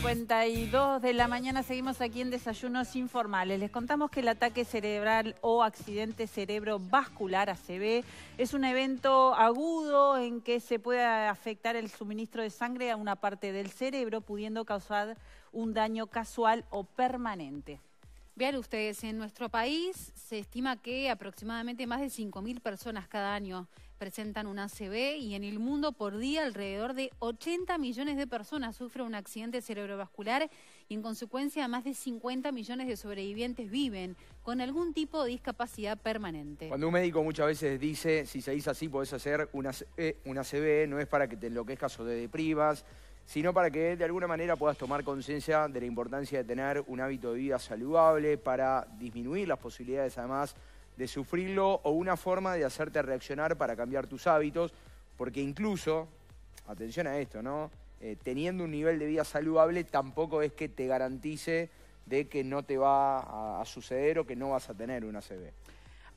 52 de la mañana seguimos aquí en Desayunos Informales. Les contamos que el ataque cerebral o accidente cerebrovascular, ACV, es un evento agudo en que se puede afectar el suministro de sangre a una parte del cerebro, pudiendo causar un daño casual o permanente. Vean ustedes, en nuestro país se estima que aproximadamente más de 5.000 personas cada año presentan un ACV y en el mundo por día alrededor de 80 millones de personas sufren un accidente cerebrovascular y en consecuencia más de 50 millones de sobrevivientes viven con algún tipo de discapacidad permanente. Cuando un médico muchas veces dice, si se dice así, podés hacer una, una ACV, no es para que te enloquezcas o te deprivas, sino para que de alguna manera puedas tomar conciencia de la importancia de tener un hábito de vida saludable para disminuir las posibilidades además de sufrirlo o una forma de hacerte reaccionar para cambiar tus hábitos, porque incluso, atención a esto, ¿no? Eh, teniendo un nivel de vida saludable tampoco es que te garantice de que no te va a, suceder o que no vas a tener una CB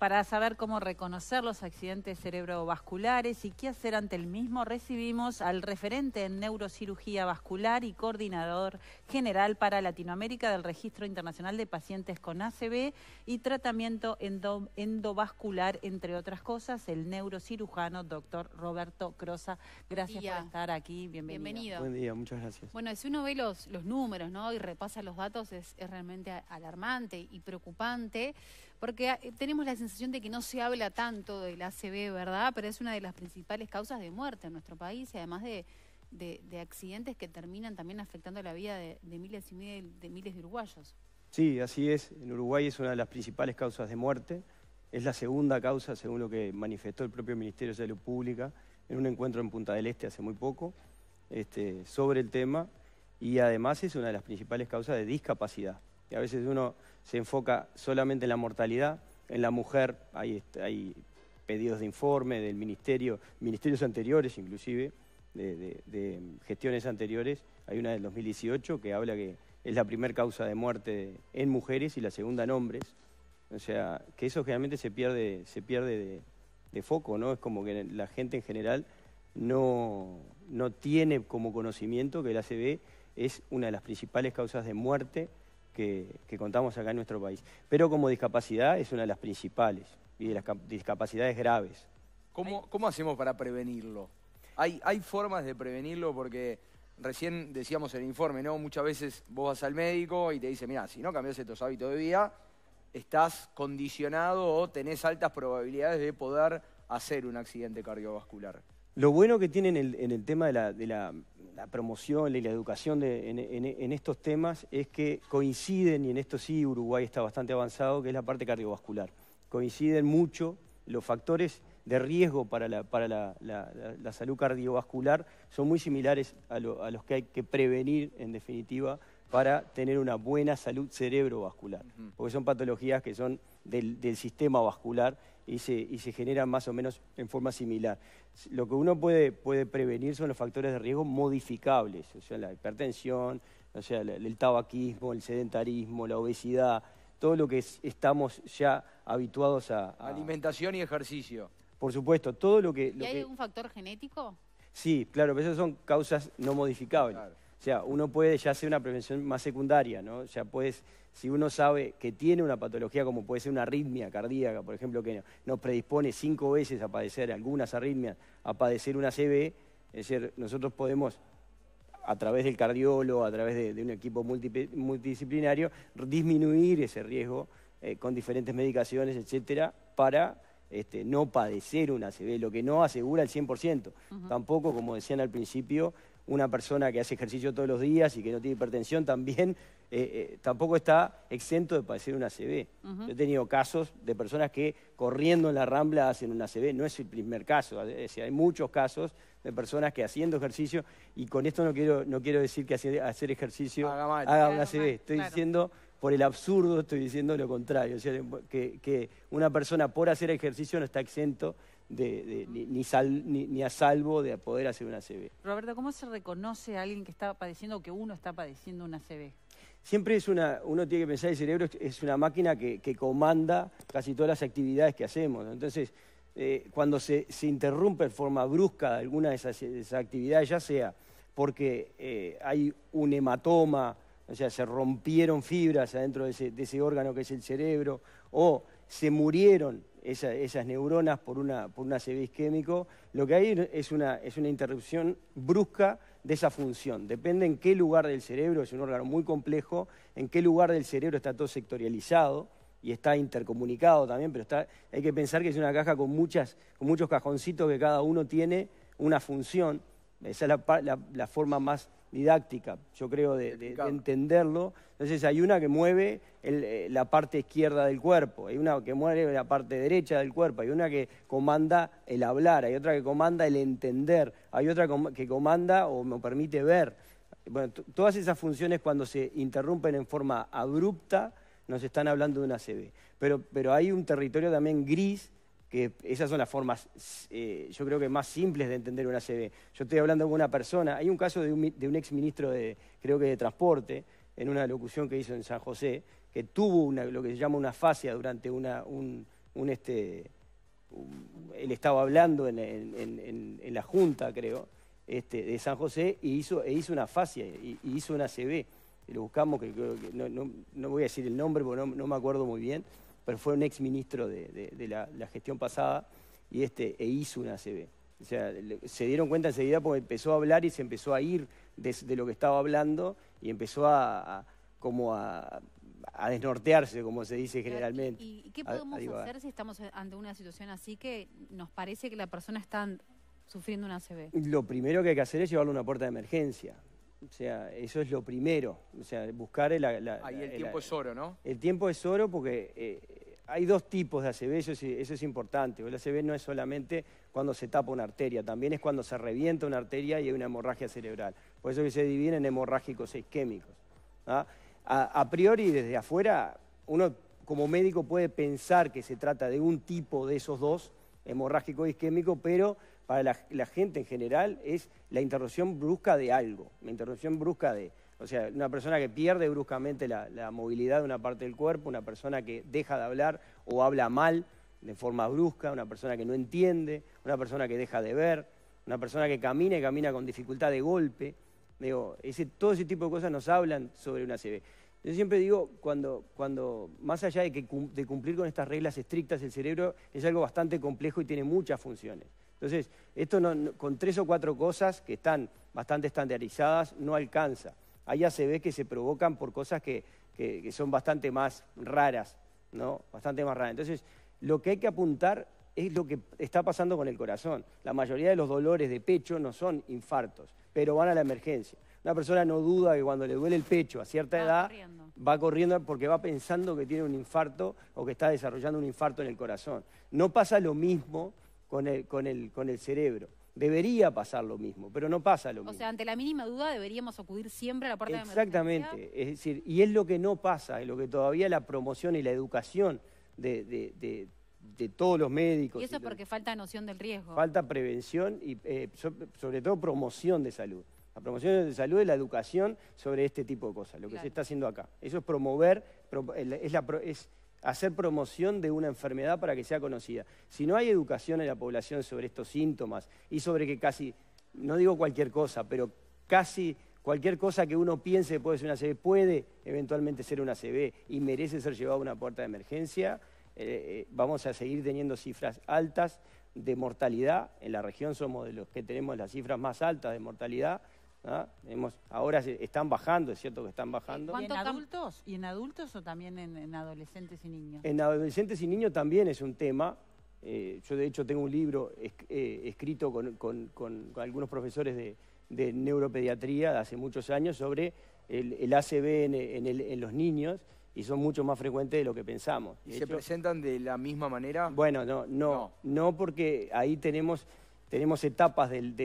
para saber cómo reconocer los accidentes cerebrovasculares y qué hacer ante el mismo, recibimos al referente en neurocirugía vascular y coordinador general para Latinoamérica del Registro Internacional de Pacientes con ACV y tratamiento endovascular, entre otras cosas, el neurocirujano doctor Roberto Crosa. Gracias por estar aquí, bienvenido. bienvenido. Buen día, muchas gracias. Bueno, si uno ve los, los números ¿no? y repasa los datos, es, es realmente alarmante y preocupante porque ah, tenemos la sensación de que no se habla tanto del ACV, ¿verdad? Pero es una de las principales causas de muerte en nuestro país y además de, accidentes que terminan también afectando la vida de, miles y miles de, miles de uruguayos. Sí, así es. En Uruguay es una de las principales causas de muerte. Es la segunda causa, según lo que manifestó el propio Ministerio de Salud Pública en un encuentro en Punta del Este hace muy poco este, sobre el tema. Y además es una de las principales causas de discapacidad a veces uno se enfoca solamente en la mortalidad. En la mujer hay, hay pedidos de informe del ministerio, ministerios anteriores inclusive, de, gestiones anteriores. Hay una del 2018 que habla que es la primera causa de muerte en mujeres y la segunda en hombres. O sea, que eso generalmente se pierde, se pierde de, foco, ¿no? Es como que la gente en general no, no tiene como conocimiento que el ACV es una de las principales causas de muerte que, contamos acá en nuestro país. Pero como discapacidad es una de las principales y de las discapacidades graves. ¿Cómo, cómo hacemos para prevenirlo? ¿Hay, ¿Hay formas de prevenirlo? Porque recién decíamos en el informe, ¿no? Muchas veces vos vas al médico y te dice, mira, si no cambias estos hábitos de vida, estás condicionado o tenés altas probabilidades de poder hacer un accidente cardiovascular. Lo bueno que tienen en el, tema de la, promoción y la educación en, estos temas es que coinciden, y en esto sí Uruguay está bastante avanzado, que es la parte cardiovascular. Coinciden mucho los factores de riesgo para la, salud cardiovascular, son muy similares a, los que hay que prevenir, en definitiva, para tener una buena salud cerebrovascular, porque son patologías que son del sistema vascular y se, y se generan más o menos en forma similar. Lo que uno puede, puede prevenir son los factores de riesgo modificables, o sea, la hipertensión, o sea, el, tabaquismo, el sedentarismo, la obesidad, todo lo que estamos ya habituados a, Alimentación y ejercicio. Por supuesto, todo lo que... ¿Y hay algún factor genético? Sí, claro, pero esas son causas no modificables. O sea, uno puede ya hacer una prevención más secundaria, ¿no? O sea, puedes, si uno sabe que tiene una patología como puede ser una arritmia cardíaca, por ejemplo, que nos predispone cinco veces a padecer algunas arritmias, a padecer una CB, es decir, nosotros podemos a través del cardiólogo, a través de, un equipo multidisciplinario, disminuir ese riesgo eh, con diferentes medicaciones, etcétera, para este, no padecer una CB, lo que no asegura el 100%. Tampoco, como decían al principio, una persona que hace ejercicio todos los días y que no tiene hipertensión también eh, eh, tampoco está exento de padecer una ACV. Yo he tenido casos de personas que corriendo en la rambla hacen una ACV, no es el primer caso, hay muchos casos de personas que haciendo ejercicio, y con esto no quiero, no quiero decir que hacer, ejercicio haga, una ACV, estoy diciendo por el absurdo, estoy diciendo lo contrario, que, que una persona por hacer ejercicio no está exento de, ni, a salvo de poder hacer una CB. Roberto, ¿cómo se reconoce a alguien que está padeciendo o que uno está padeciendo una CB? Siempre es una, uno tiene que pensar, el cerebro es una máquina que, comanda casi todas las actividades que hacemos. Entonces, eh, cuando se, interrumpe de forma brusca alguna de esas, actividades, ya sea porque eh, hay un hematoma, o sea, se rompieron fibras adentro de ese, órgano que es el cerebro, o se murieron esas neuronas por una, por un ACV isquémico, lo que hay es una, es una interrupción brusca de esa función. Depende en qué lugar del cerebro, es un órgano muy complejo, en qué lugar del cerebro está todo sectorializado y está intercomunicado también, pero está, hay que pensar que es una caja con, muchas, con muchos cajoncitos que cada uno tiene una función. Esa es la, forma más didáctica, yo creo, de, entenderlo. Entonces hay una que mueve eh, la parte izquierda del cuerpo, hay una que mueve la parte derecha del cuerpo, hay una que comanda el hablar, hay otra que comanda el entender, hay otra que comanda o me permite ver. Bueno, todas esas funciones cuando se interrumpen en forma abrupta, nos están hablando de una CB. Pero, pero hay un territorio también gris que esas son las formas, eh, yo creo que más simples de entender una CB. Yo estoy hablando con una persona, hay un caso de un, de un ex ministro de, creo que de Transporte, en una locución que hizo en San José, que tuvo lo que se llama una fascia durante una, un, este, él estaba hablando en, la Junta, creo, este, de San José, y hizo, e hizo una fascia, y, hizo una CB. Y lo buscamos, que, no, voy a decir el nombre porque no me acuerdo muy bien, pero fue un ex ministro de, la, gestión pasada y este, e hizo una ACB. O sea, se dieron cuenta enseguida porque empezó a hablar y se empezó a ir de, lo que estaba hablando y empezó a, como a, desnortearse, como se dice generalmente. ¿Y, qué podemos hacer si estamos ante una situación así que nos parece que la persona está sufriendo una ACV? Lo primero que hay que hacer es llevarlo a una puerta de emergencia. O sea, eso es lo primero. O sea, buscar la... Ahí el tiempo es oro, ¿no? El tiempo es oro porque eh, hay dos tipos de ACV, eso es, importante. El ACV no es solamente cuando se tapa una arteria, también es cuando se revienta una arteria y hay una hemorragia cerebral. Por eso que se dividen en hemorrágicos e isquémicos. ¿ah? A, priori, desde afuera, uno como médico puede pensar que se trata de un tipo de esos dos, hemorrágico isquémico, pero para la, gente en general es la interrupción brusca de algo, la interrupción brusca de, o sea, una persona que pierde bruscamente la, movilidad de una parte del cuerpo, una persona que deja de hablar o habla mal de forma brusca, una persona que no entiende, una persona que deja de ver, una persona que camina y camina con dificultad de golpe. Digo, ese, todo ese tipo de cosas nos hablan sobre una CB. Yo siempre digo, cuando, cuando más allá de, que, de cumplir con estas reglas estrictas, el cerebro es algo bastante complejo y tiene muchas funciones. Entonces, esto con tres o cuatro cosas que están bastante estandarizadas no alcanza. Hay ACV que se provocan por cosas que, son bastante más raras, ¿no? Bastante más raras. Entonces, lo que hay que apuntar es lo que está pasando con el corazón. La mayoría de los dolores de pecho no son infartos, pero van a la emergencia. Una persona no duda que cuando le duele el pecho a cierta edad va corriendo porque va pensando que tiene un infarto o que está desarrollando un infarto en el corazón. No pasa lo mismo con el, con el, con el cerebro. Debería pasar lo mismo, pero no pasa lo mismo. O sea, ante la mínima duda deberíamos acudir siempre a la puerta de emergencia. Exactamente, es decir, y es lo que no pasa, es lo que todavía la promoción y la educación de, de, de, todos los médicos. Y eso es porque falta noción del riesgo. Falta prevención y eh, sobre todo promoción de salud. La promoción de salud es la educación sobre este tipo de cosas, lo que se está haciendo acá. Eso es promover, es, la, es hacer promoción de una enfermedad para que sea conocida. Si no hay educación en la población sobre estos síntomas y sobre que casi, no digo cualquier cosa, pero casi cualquier cosa que uno piense que puede ser una CB puede eventualmente ser una CB y merece ser llevado a una puerta de emergencia, eh, eh, vamos a seguir teniendo cifras altas de mortalidad. En la región somos de los que tenemos las cifras más altas de mortalidad ¿Ah? ahora están bajando, es cierto que están bajando. ¿Y en adultos? ¿Y en adultos o también en, adolescentes y niños? En adolescentes y niños también es un tema. Eh, yo de hecho tengo un libro eh, escrito con, algunos profesores de, neuropediatría de hace muchos años sobre el, ACV en, los niños y son mucho más frecuentes de lo que pensamos. ¿Y se presentan de la misma manera? Bueno, no, no, no porque ahí tenemos tenemos etapas del,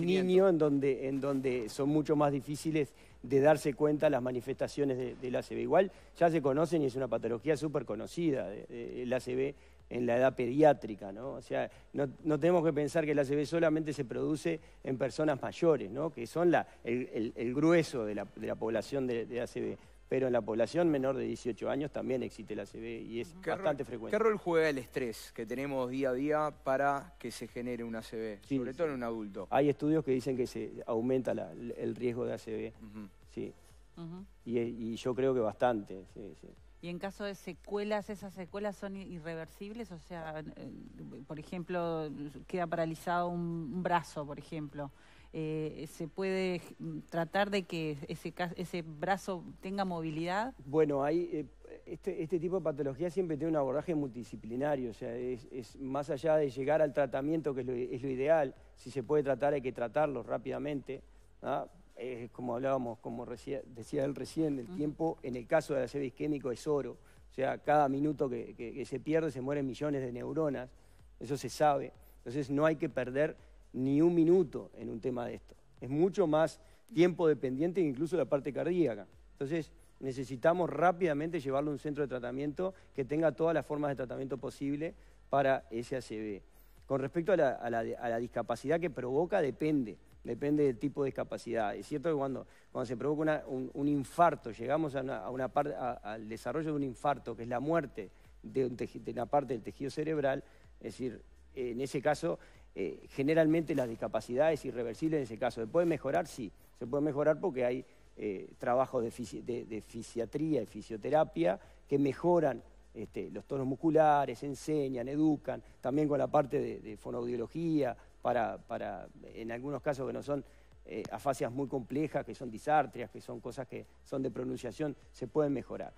niño en donde, en donde son mucho más difíciles de darse cuenta las manifestaciones del ACV. Igual ya se conocen y es una patología súper conocida, el ACV en la edad pediátrica, ¿no? O sea, no, tenemos que pensar que el ACV solamente se produce en personas mayores, ¿no? Que son la, el, grueso de la, población de, ACV. Pero en la población menor de 18 años también existe la ACV y es bastante frecuente. ¿Qué rol juega el estrés que tenemos día a día para que se genere una ACV, sobre todo en un adulto? Hay estudios que dicen que se aumenta el riesgo de ACV, sí. y, yo creo que bastante, sí, sí. Y en caso de secuelas, ¿esas secuelas son irreversibles? O sea, por ejemplo, queda paralizado un brazo, por ejemplo. Eh, ¿se puede tratar de que ese, ese brazo tenga movilidad? Bueno, hay, eh, este, este, tipo de patología siempre tiene un abordaje multidisciplinario, o sea, es, más allá de llegar al tratamiento, que es lo, ideal, si se puede tratar hay que tratarlo rápidamente, es como hablábamos, como decía él recién, el tiempo en el caso del acero isquémico es oro, o sea, cada minuto que, que se pierde se mueren millones de neuronas, eso se sabe, entonces no hay que perder ni un minuto en un tema de esto. Es mucho más tiempo dependiente incluso la parte cardíaca. Entonces, necesitamos rápidamente llevarlo a un centro de tratamiento que tenga todas las formas de tratamiento posible para ese ACV. Con respecto a la, discapacidad que provoca, depende, depende del tipo de discapacidad. Es cierto que cuando, cuando se provoca un, infarto, llegamos a una, parte, al desarrollo de un infarto, que es la muerte de, de una parte del tejido cerebral, es decir, en ese caso eh, generalmente la discapacidad es irreversible en ese caso. ¿Se puede mejorar? Sí, se puede mejorar porque hay eh, trabajos de, fisiatría y fisioterapia que mejoran este, los tonos musculares, enseñan, educan, también con la parte de, fonoaudiología, para, en algunos casos que no son eh, afasias muy complejas, que son disartrias, que son cosas que son de pronunciación, se pueden mejorar.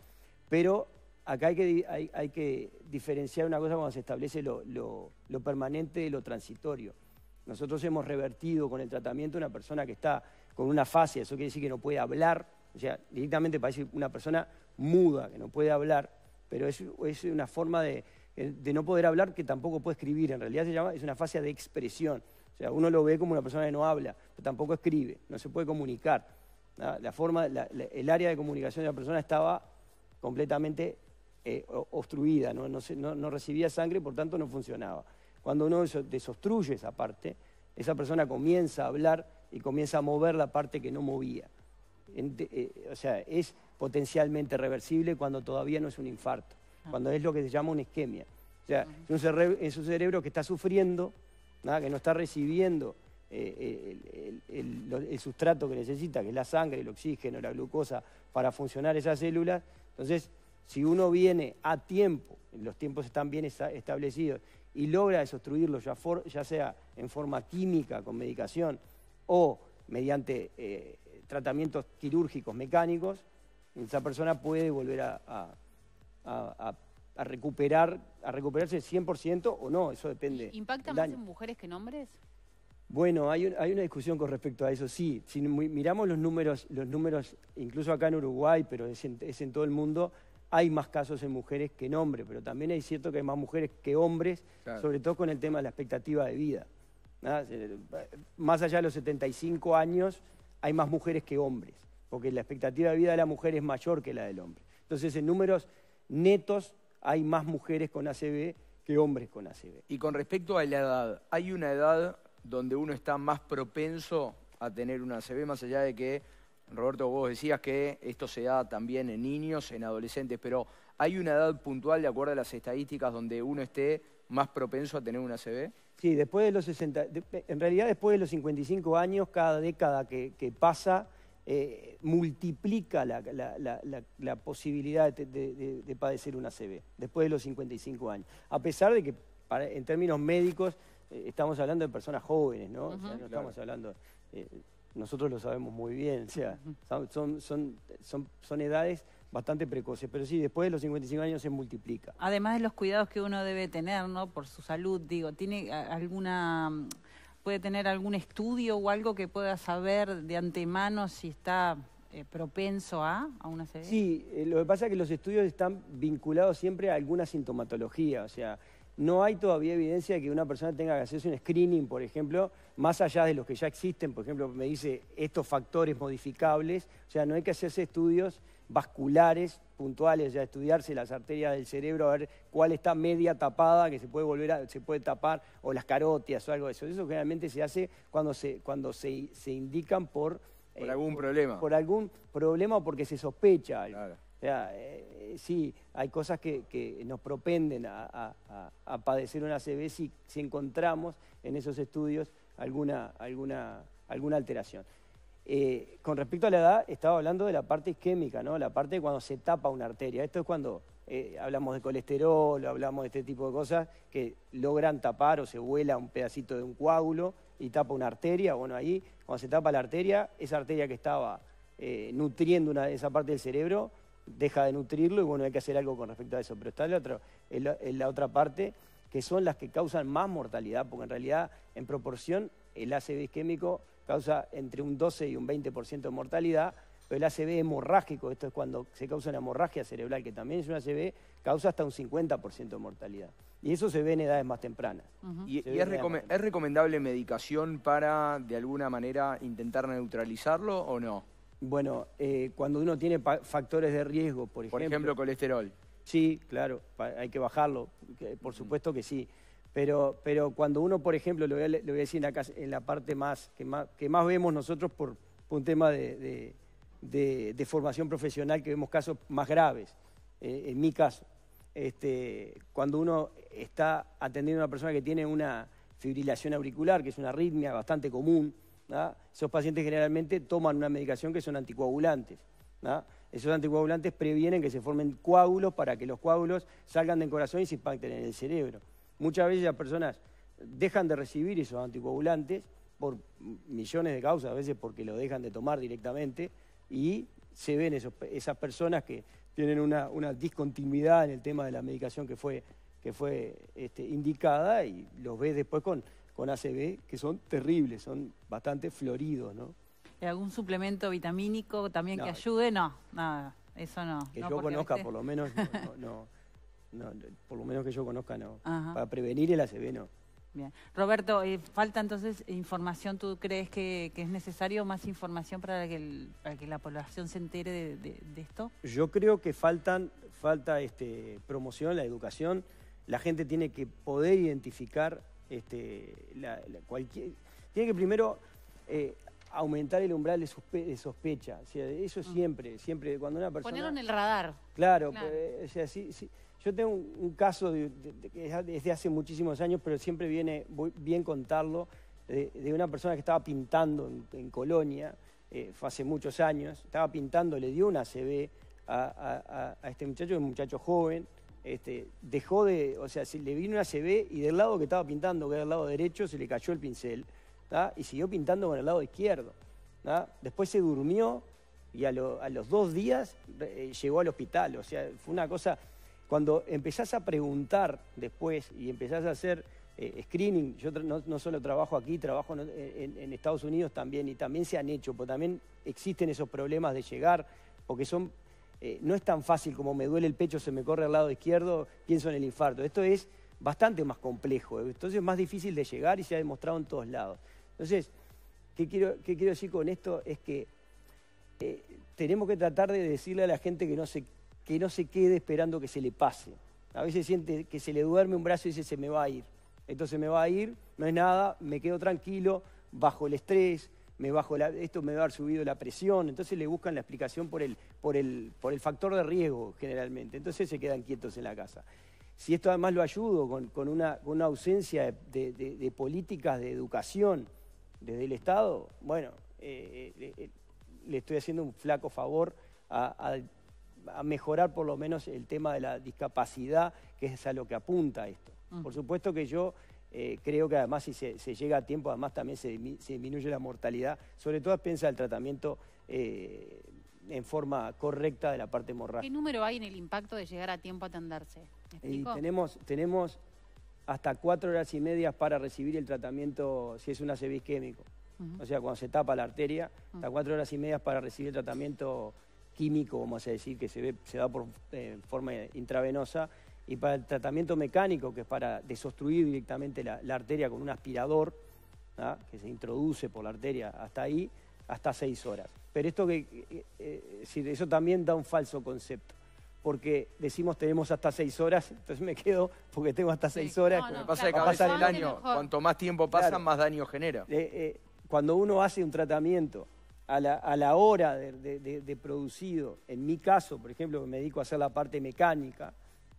Pero acá hay que, hay, que, diferenciar una cosa cuando se establece lo, permanente de lo transitorio. Nosotros hemos revertido con el tratamiento una persona que está con una fase, eso quiere decir que no puede hablar, o sea, directamente parece una persona muda, que no puede hablar, pero es, una forma de, no poder hablar que tampoco puede escribir, en realidad se llama, es una fase de expresión, o sea, uno lo ve como una persona que no habla, pero tampoco escribe, no se puede comunicar. La forma, el área de comunicación de la persona estaba completamente eh, obstruida, ¿no? recibía sangre, por tanto no funcionaba. Cuando uno desobstruye esa parte, esa persona comienza a hablar y comienza a mover la parte que no movía. Eh, o sea, es potencialmente reversible cuando todavía no es un infarto, ah. cuando es lo que se llama una isquemia. O sea, es un, cerebro, que está sufriendo, que no está recibiendo eh, el, sustrato que necesita, que es la sangre, el oxígeno, la glucosa, para funcionar esas células. Entonces, si uno viene a tiempo, los tiempos están bien establecidos, y logra desobstruirlo, ya, sea en forma química, con medicación, o mediante eh, tratamientos quirúrgicos mecánicos, esa persona puede volver a, recuperar, a recuperarse 100% o no, eso depende. ¿Impacta más en mujeres que en hombres? Bueno, hay, una discusión con respecto a eso, sí. Si miramos los números, los números incluso acá en Uruguay, pero es en todo el mundo, hay más casos en mujeres que en hombres, pero también es cierto que hay más mujeres que hombres, sobre todo con el tema de la expectativa de vida. Más allá de los 75 años, hay más mujeres que hombres, porque la expectativa de vida de la mujer es mayor que la del hombre. Entonces, en números netos, hay más mujeres con ACV que hombres con ACV. Y con respecto a la edad, ¿hay una edad donde uno está más propenso a tener una ACV, más allá de que Roberto, vos decías que esto se da también en niños, en adolescentes, pero ¿hay una edad puntual, de acuerdo a las estadísticas, donde uno esté más propenso a tener una CB? Sí, después de los 60, en realidad después de los 55 años, cada década que, pasa eh, multiplica la, posibilidad de, padecer una CB, después de los 55 años. A pesar de que en términos médicos eh, estamos hablando de personas jóvenes, ¿no? no estamos hablando... Eh, nosotros lo sabemos muy bien, o sea, son, son, son, son edades bastante precoces, pero sí, después de los 55 años se multiplica. Además de los cuidados que uno debe tener, ¿no? Por su salud, digo, ¿tiene alguna, puede tener algún estudio o algo que pueda saber de antemano si está eh, propenso a, a una CB? Sí, eh, lo que pasa es que los estudios están vinculados siempre a alguna sintomatología, o sea, no hay todavía evidencia de que una persona tenga que hacerse un screening, por ejemplo, más allá de los que ya existen, por ejemplo, me dice estos factores modificables, o sea, no hay que hacerse estudios vasculares puntuales, ya estudiarse las arterias del cerebro, a ver cuál está media tapada, que se puede volver a, se puede tapar, o las carótidas o algo de eso. Eso generalmente se hace cuando se, cuando se, indican por Por algún problema. Por algún problema o porque se sospecha algo. O sea, eh, sí, hay cosas que, nos propenden a, padecer una ACV si, encontramos en esos estudios alguna, alguna, alguna alteración. Eh, con respecto a la edad, estaba hablando de la parte isquémica, ¿no? la parte de cuando se tapa una arteria. Esto es cuando eh, hablamos de colesterol, hablamos de este tipo de cosas que logran tapar o se vuela un pedacito de un coágulo y tapa una arteria. Bueno, ahí, cuando se tapa la arteria, esa arteria que estaba nutriendo esa parte del cerebro deja de nutrirlo y bueno, hay que hacer algo con respecto a eso. Pero está la, en la otra parte, que son las que causan más mortalidad, porque en realidad, en proporción, el ACV isquémico causa entre un 12 y un 20% de mortalidad, pero el ACV hemorrágico, esto es cuando se causa una hemorragia cerebral, que también es un ACV, causa hasta un 50% de mortalidad. Y eso se ve en edades más tempranas. ¿Y, es, recomendable medicación para, de alguna manera, intentar neutralizarlo o no? Bueno, eh, cuando uno tiene factores de riesgo, por ejemplo... Por ejemplo, colesterol. Sí, claro, hay que bajarlo, por supuesto que sí. Pero, pero cuando uno, por ejemplo, lo voy a, decir en la, parte más que, más que más vemos nosotros por, un tema de, formación profesional, que vemos casos más graves, eh, en mi caso, este, cuando uno está atendiendo a una persona que tiene una fibrilación auricular, que es una arritmia bastante común, esos pacientes generalmente toman una medicación que son anticoagulantes. Esos anticoagulantes previenen que se formen coágulos para que los coágulos salgan del corazón y se impacten en el cerebro. Muchas veces las personas dejan de recibir esos anticoagulantes por millones de causas, a veces porque lo dejan de tomar directamente, y se ven esas personas que tienen una, discontinuidad en el tema de la medicación que fue, que fue este, indicada y los ves después con, con ACV que son terribles, son bastante floridos, ¿no? ¿Algún suplemento vitamínico también que ayude? No, nada, eso no. Que yo conozca, por lo menos, no no, por lo menos que yo conozca, no. Para prevenir el ACV, no. Bien. Roberto, eh, falta entonces información. ¿Tú crees que, es necesario más información para que, que la población se entere de, esto? Yo creo que faltan, falta este, promoción, la educación. La gente tiene que poder identificar este, cualquier... Tiene que primero eh, aumentar el umbral de, sospecha. eso mm. siempre, siempre, cuando una persona... Ponerlo en el radar. Claro, Pues, o sea, sí, sí yo tengo un, caso de, desde hace muchísimos años, pero siempre viene bien contarlo, de, una persona que estaba pintando en, Colonia, eh, fue hace muchos años, estaba pintando, le dio una CB a, este muchacho, un muchacho joven, este, dejó de, o sea, le vino una CB y del lado que estaba pintando, que era el lado derecho, se le cayó el pincel, y siguió pintando con el lado izquierdo. Después se durmió y a, los dos días eh, llegó al hospital, o sea, fue una cosa cuando empezás a preguntar después y empezás a hacer eh, screening, yo no, solo trabajo aquí, trabajo en, Estados Unidos también, y también se han hecho, porque también existen esos problemas de llegar, porque son, eh, no es tan fácil como me duele el pecho, se me corre al lado izquierdo, pienso en el infarto. Esto es bastante más complejo, entonces es más difícil de llegar y se ha demostrado en todos lados. Entonces, ¿qué quiero, qué quiero decir con esto? Es que eh, tenemos que tratar de decirle a la gente que no se que no se quede esperando que se le pase. A veces siente que se le duerme un brazo y dice se me va a ir. Entonces me va a ir, no es nada, me quedo tranquilo, bajo el estrés, me bajo esto me va a haber subido la presión, entonces le buscan la explicación por el, por el, por el factor de riesgo generalmente, entonces se quedan quietos en la casa. Si esto además lo ayudo con, una, ausencia de, políticas de educación desde el Estado, bueno, eh, eh, eh, le estoy haciendo un flaco favor a a mejorar por lo menos el tema de la discapacidad, que es a lo que apunta esto. Por supuesto que yo eh, creo que además si se, llega a tiempo, además también se, disminuye la mortalidad, sobre todo piensa el tratamiento eh, en forma correcta de la parte hemorrágica. ¿Qué número hay en el impacto de llegar a tiempo a atenderse? Y tenemos, tenemos hasta cuatro horas y media para recibir el tratamiento si es un ACV isquémico. O sea, cuando se tapa la arteria, hasta cuatro horas y media para recibir el tratamiento químico, vamos a decir, que se, ve, se da por eh, forma intravenosa, y para el tratamiento mecánico, que es para desobstruir directamente la, arteria con un aspirador, que se introduce por la arteria hasta ahí, hasta seis horas. Pero esto que, eh, eh, eso también da un falso concepto porque decimos tenemos hasta seis horas, entonces me quedo porque tengo hasta seis horas. No, pasa el año, cuanto más tiempo pasa, más daño genera. cuando uno hace un tratamiento a la, hora de, producido, en mi caso, por ejemplo, me dedico a hacer la parte mecánica,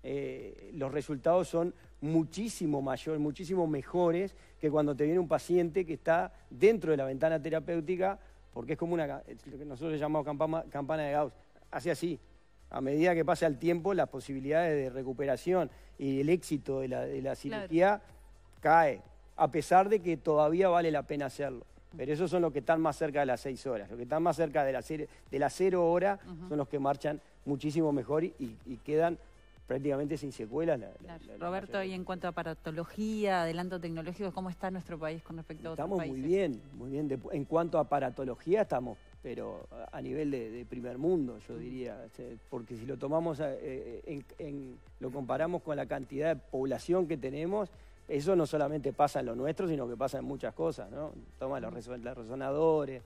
eh, los resultados son muchísimo mayores, muchísimo mejores que cuando te viene un paciente que está dentro de la ventana terapéutica, porque es como una, lo que nosotros llamamos campana, campana de Gauss, hace así. A medida que pasa el tiempo, las posibilidades de recuperación y el éxito de la, cirugía cae, a pesar de que todavía vale la pena hacerlo. Pero esos son los que están más cerca de las seis horas. Los que están más cerca de la, de la cero hora son los que marchan muchísimo mejor y, quedan prácticamente sin secuelas. Roberto, y en cuanto a aparatología, adelanto tecnológico, ¿cómo está nuestro país con respecto a otros Estamos muy bien, muy bien. en cuanto a aparatología estamos, pero a nivel de, primer mundo, yo diría. Porque si lo tomamos, eh, eh, en, lo comparamos con la cantidad de población que tenemos, eso no solamente pasa en lo nuestro, sino que pasa en muchas cosas, ¿no? Toma los, resonadores,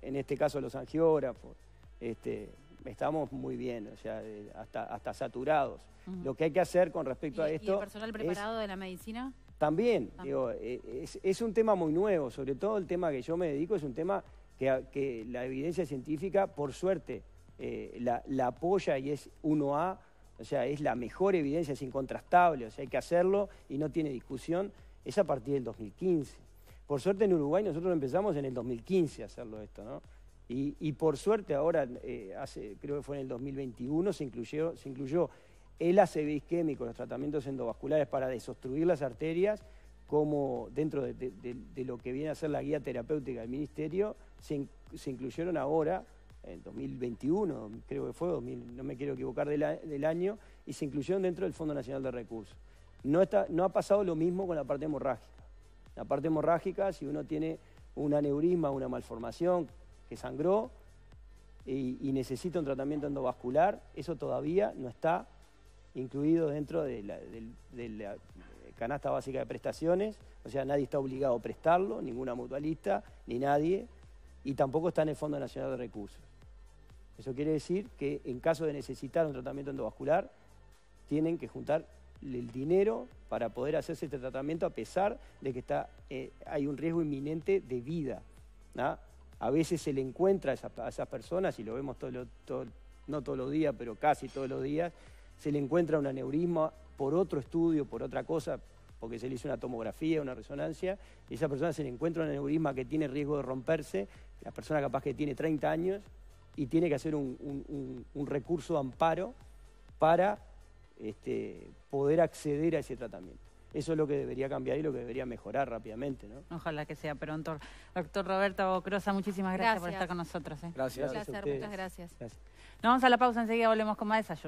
en este caso los angiógrafos, este, estamos muy bien, o sea, hasta, hasta saturados. Lo que hay que hacer con respecto a esto... ¿Y el personal preparado de la medicina? También, digo, e, es, un tema muy nuevo, sobre todo el tema que yo me dedico es un tema que, la evidencia científica, por suerte, eh, la, la apoya y es 1A o sea, es la mejor evidencia, es incontrastable, o sea, hay que hacerlo y no tiene discusión, es a partir del 2015. Por suerte en Uruguay nosotros empezamos en el 2015 a hacerlo esto, ¿no? Y, por suerte ahora, eh, creo que fue en el 2021, se incluyó, se incluyó el ACV isquémico, los tratamientos endovasculares para desobstruir las arterias, como dentro de, lo que viene a ser la guía terapéutica del Ministerio, se, incluyeron ahora en 2021, creo que fue, no me quiero equivocar del, año, y se incluyeron dentro del Fondo Nacional de Recursos. No, está, no ha pasado lo mismo con la parte hemorrágica. La parte hemorrágica, si uno tiene un aneurisma, una malformación que sangró y, necesita un tratamiento endovascular, eso todavía no está incluido dentro de la, canasta básica de prestaciones, o sea, nadie está obligado a prestarlo, ninguna mutualista, ni nadie, y tampoco está en el Fondo Nacional de Recursos. Eso quiere decir que en caso de necesitar un tratamiento endovascular, tienen que juntar el dinero para poder hacerse este tratamiento a pesar de que está, eh, hay un riesgo inminente de vida. A veces se le encuentra a, esas personas, y lo vemos todo, no todos los días, pero casi todos los días, se le encuentra un aneurisma por otro estudio, por otra cosa, porque se le hizo una tomografía, una resonancia, y a esa persona se le encuentra un aneurisma que tiene riesgo de romperse, la persona capaz que tiene 30 años, y tiene que hacer un, recurso de amparo para este, poder acceder a ese tratamiento. Eso es lo que debería cambiar y lo que debería mejorar rápidamente. ¿no? Ojalá que sea pronto. Doctor Roberto Crosa, muchísimas gracias, por estar con nosotros. ¿eh? Gracias. muchas gracias. gracias. Nos vamos a la pausa, enseguida volvemos con más desayuno.